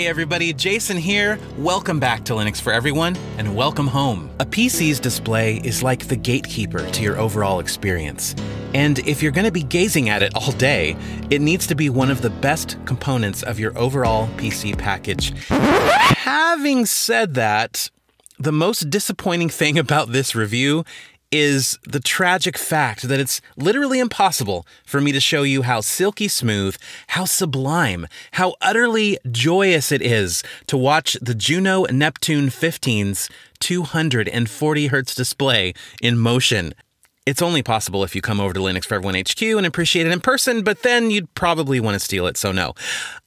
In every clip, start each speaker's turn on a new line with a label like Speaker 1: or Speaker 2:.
Speaker 1: Hey everybody, Jason here. Welcome back to Linux for Everyone and welcome home. A PC's display is like the gatekeeper to your overall experience. And if you're going to be gazing at it all day, it needs to be one of the best components of your overall PC package. Having said that, the most disappointing thing about this review is the tragic fact that it's literally impossible for me to show you how silky smooth, how sublime, how utterly joyous it is to watch the Juno Neptune 15's 240 Hz display in motion. It's only possible if you come over to Linux for Everyone HQ and appreciate it in person, but then you'd probably want to steal it, so no.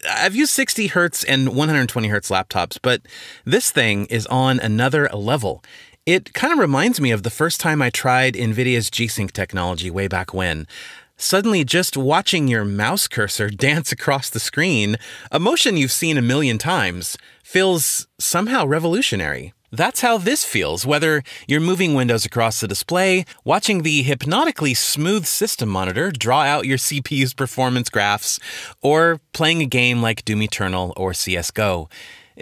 Speaker 1: I've used 60 Hz and 120 Hz laptops, but this thing is on another level. It kind of reminds me of the first time I tried NVIDIA's G Sync technology way back when. Suddenly, just watching your mouse cursor dance across the screen, a motion you've seen a million times, feels somehow revolutionary. That's how this feels, whether you're moving windows across the display, watching the hypnotically smooth system monitor draw out your CPU's performance graphs, or playing a game like Doom Eternal or CSGO.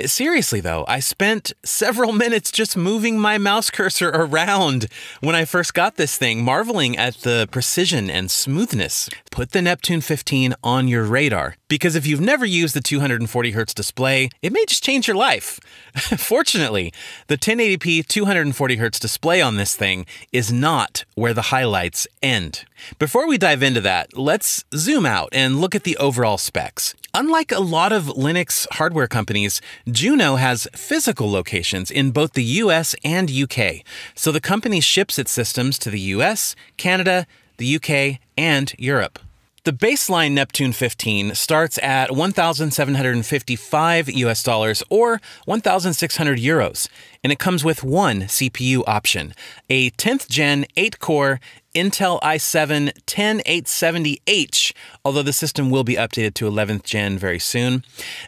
Speaker 1: Seriously, though, I spent several minutes just moving my mouse cursor around when I first got this thing, marveling at the precision and smoothness. Put the Neptune 15 on your radar, because if you've never used the 240 Hz display, it may just change your life. Fortunately, the 1080p 240 Hz display on this thing is not where the highlights end. Before we dive into that, let's zoom out and look at the overall specs. Unlike a lot of Linux hardware companies, Juno has physical locations in both the US and UK. So the company ships its systems to the US, Canada, the UK, and Europe. The baseline Neptune 15 starts at 1,755 US dollars or 1,600 euros, and it comes with one CPU option a 10th gen 8 core Intel i7 10870H, although the system will be updated to 11th gen very soon.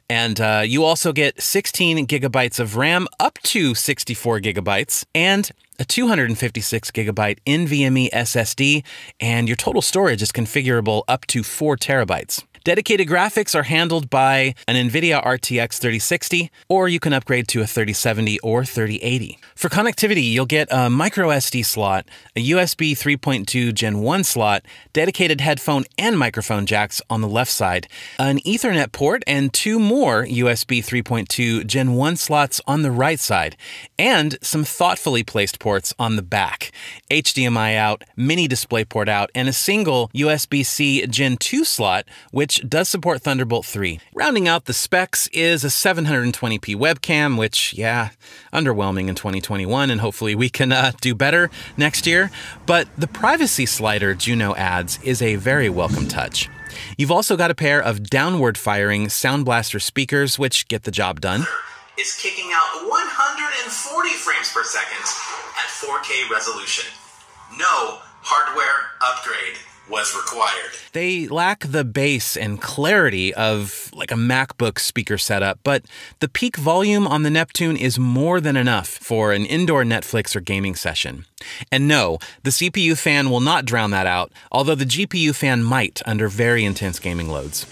Speaker 1: And uh, you also get 16 gigabytes of RAM up to 64 gigabytes and a 256 gigabyte NVMe SSD, and your total storage is configurable up to 4 terabytes. Dedicated graphics are handled by an NVIDIA RTX 3060, or you can upgrade to a 3070 or 3080. For connectivity, you'll get a micro SD slot, a USB 3.2 Gen 1 slot, dedicated headphone and microphone jacks on the left side, an Ethernet port, and two more USB 3.2 Gen 1 slots on the right side, and some thoughtfully placed ports on the back. HDMI out, mini DisplayPort out, and a single USB C Gen 2 slot, which which does support Thunderbolt 3. Rounding out the specs is a 720p webcam, which, yeah, underwhelming in 2021, and hopefully we can uh, do better next year. But the privacy slider Juno adds is a very welcome touch. You've also got a pair of downward firing Sound Blaster speakers, which get the job done.
Speaker 2: Is kicking out 140 frames per second at 4K resolution. No hardware upgrade was required.
Speaker 1: They lack the bass and clarity of like a MacBook speaker setup, but the peak volume on the Neptune is more than enough for an indoor Netflix or gaming session. And no, the CPU fan will not drown that out, although the GPU fan might under very intense gaming loads.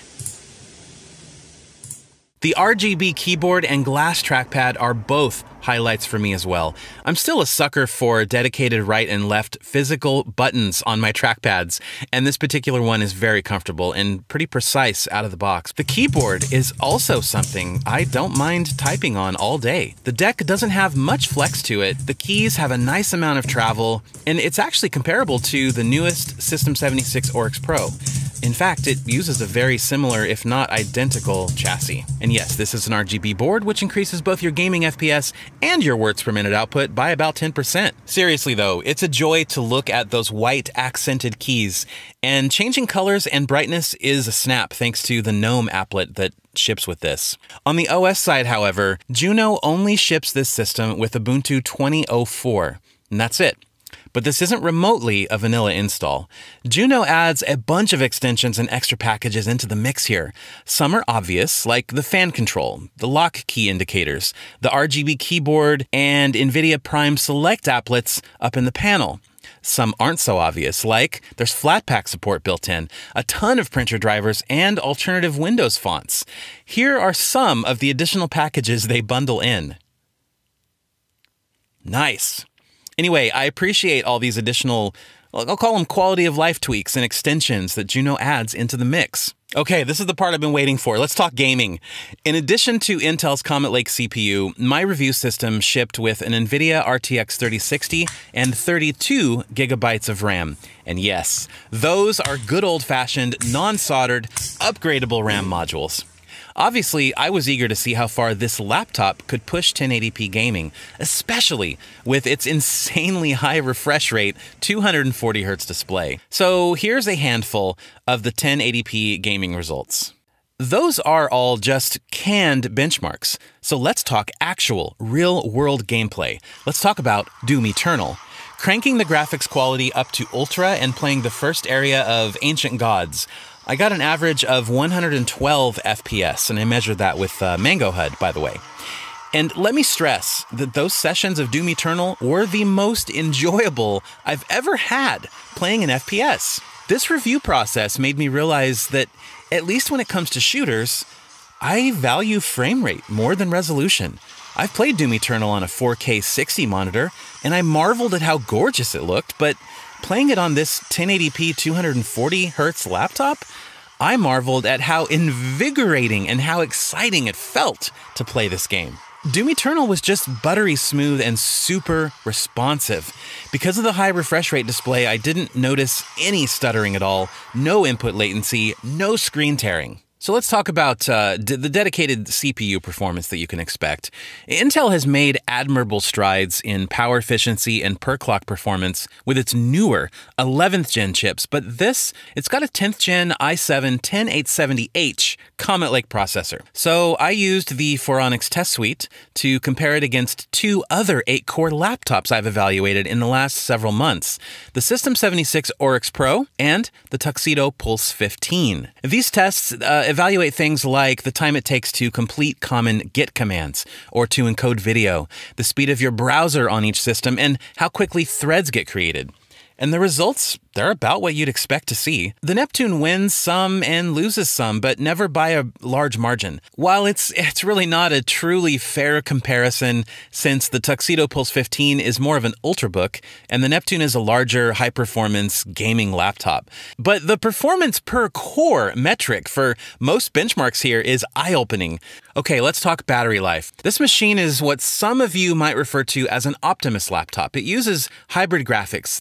Speaker 1: The RGB keyboard and glass trackpad are both highlights for me as well. I'm still a sucker for dedicated right and left physical buttons on my trackpads, and this particular one is very comfortable and pretty precise out of the box. The keyboard is also something I don't mind typing on all day. The deck doesn't have much flex to it, the keys have a nice amount of travel, and it's actually comparable to the newest System 76 Oryx Pro. In fact, it uses a very similar, if not identical, chassis. And yes, this is an RGB board, which increases both your gaming FPS and your words per minute output by about 10%. Seriously though, it's a joy to look at those white accented keys, and changing colors and brightness is a snap thanks to the GNOME applet that ships with this. On the OS side, however, Juno only ships this system with Ubuntu 2004, and that's it. But this isn't remotely a vanilla install. Juno adds a bunch of extensions and extra packages into the mix here. Some are obvious, like the fan control, the lock key indicators, the RGB keyboard, and NVIDIA Prime Select applets up in the panel. some aren't so obvious, like there's Flatpak support built in, a ton of printer drivers, and alternative Windows fonts. Here are some of the additional packages they bundle in. Nice. Anyway, I appreciate all these additional, I'll call them quality of life tweaks and extensions that Juno adds into the mix. Okay, this is the part I've been waiting for. Let's talk gaming. In addition to Intel's Comet Lake CPU, my review system shipped with an NVIDIA RTX 3060 and 32 gigabytes of RAM. And yes, those are good old fashioned, non soldered, upgradable RAM modules. Obviously, I was eager to see how far this laptop could push 1080p gaming, especially with its insanely high refresh rate 240 Hz display. So here's a handful of the 1080p gaming results. Those are all just canned benchmarks. So let's talk actual, real world gameplay. Let's talk about Doom Eternal. Cranking the graphics quality up to ultra and playing the first area of Ancient Gods I got an average of 112 FPS, and I measured that with uh, Mango HUD, by the way. And let me stress that those sessions of Doom Eternal were the most enjoyable I've ever had playing an FPS. This review process made me realize that, at least when it comes to shooters, I value frame rate more than resolution. I've played Doom Eternal on a 4K 60 monitor, and I marveled at how gorgeous it looked, but playing it on this 1080p 240 hertz laptop, I marveled at how invigorating and how exciting it felt to play this game. Doom Eternal was just buttery smooth and super responsive. Because of the high refresh rate display, I didn't notice any stuttering at all, no input latency, no screen tearing. So let's talk about uh, the dedicated CPU performance that you can expect. Intel has made admirable strides in power efficiency and per clock performance with its newer 11th gen chips, but this, it's got a 10th gen i7 10870H Comet Lake processor. So I used the Phoronix test suite to compare it against two other 8 core laptops I've evaluated in the last several months the System 76 Oryx Pro and the Tuxedo Pulse 15. These tests uh, evaluate things like the time it takes to complete common Git commands or to encode video, the speed of your browser on each system, and how quickly threads get created. And the results, they're about what you'd expect to see. The Neptune wins some and loses some, but never by a large margin. While it's it's really not a truly fair comparison since the Tuxedo Pulse 15 is more of an ultrabook and the Neptune is a larger high-performance gaming laptop. But the performance per core metric for most benchmarks here is eye-opening. Okay, let's talk battery life. This machine is what some of you might refer to as an Optimus laptop. It uses hybrid graphics.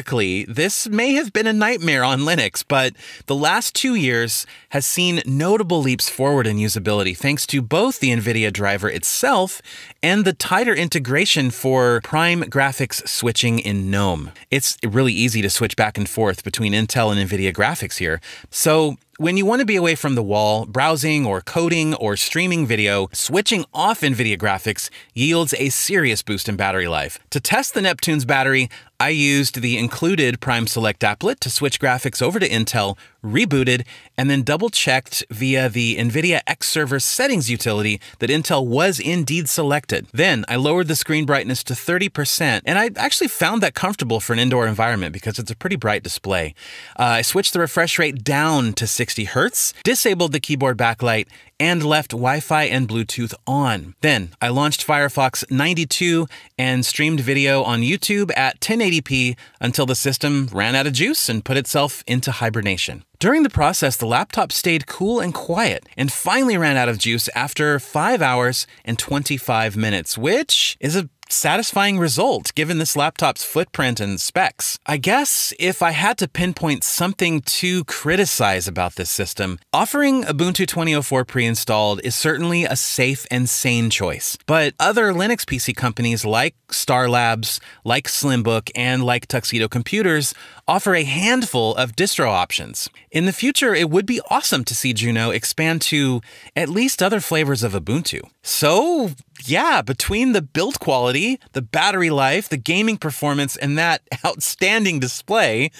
Speaker 1: Historically, this may have been a nightmare on Linux, but the last two years has seen notable leaps forward in usability thanks to both the NVIDIA driver itself and the tighter integration for prime graphics switching in GNOME. It's really easy to switch back and forth between Intel and NVIDIA graphics here. So when you want to be away from the wall, browsing or coding or streaming video, switching off NVIDIA graphics yields a serious boost in battery life. To test the Neptune's battery, I used the included Prime Select applet to switch graphics over to Intel, rebooted, and then double checked via the NVIDIA X Server settings utility that Intel was indeed selected. Then I lowered the screen brightness to 30%, and I actually found that comfortable for an indoor environment because it's a pretty bright display. Uh, I switched the refresh rate down to 60 Hz, disabled the keyboard backlight, and left Wi Fi and Bluetooth on. Then I launched Firefox 92 and streamed video on YouTube at 1080p until the system ran out of juice and put itself into hibernation. During the process, the laptop stayed cool and quiet and finally ran out of juice after 5 hours and 25 minutes, which is a satisfying result given this laptop's footprint and specs. I guess if I had to pinpoint something to criticize about this system, offering Ubuntu 2004 pre installed is certainly a safe and sane choice. But other Linux PC companies like Star Labs, like Slimbook, and like Tuxedo Computers offer a handful of distro options. In the future, it would be awesome to see Juno expand to at least other flavors of Ubuntu. So, yeah, between the build quality, the battery life, the gaming performance, and that outstanding display,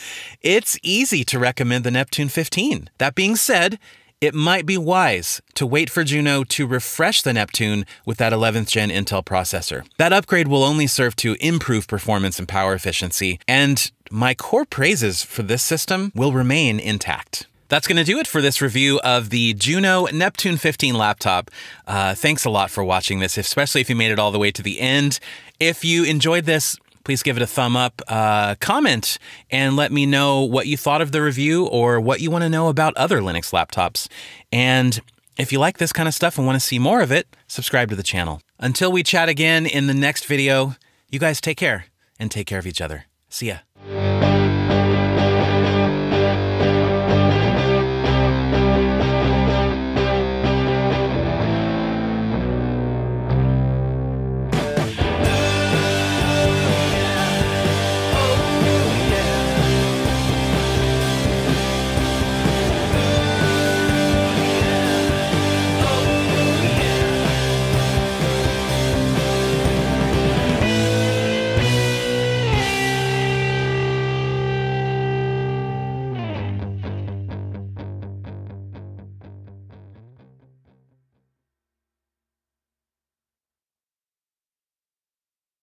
Speaker 1: it's easy to recommend the Neptune 15. That being said, it might be wise to wait for Juno to refresh the Neptune with that 11th gen Intel processor. That upgrade will only serve to improve performance and power efficiency, and my core praises for this system will remain intact. That's going to do it for this review of the Juno Neptune 15 laptop. Uh, thanks a lot for watching this, especially if you made it all the way to the end. If you enjoyed this, please give it a thumb up, uh, comment, and let me know what you thought of the review or what you want to know about other Linux laptops. And if you like this kind of stuff and want to see more of it, subscribe to the channel. Until we chat again in the next video, you guys take care and take care of each other. See ya.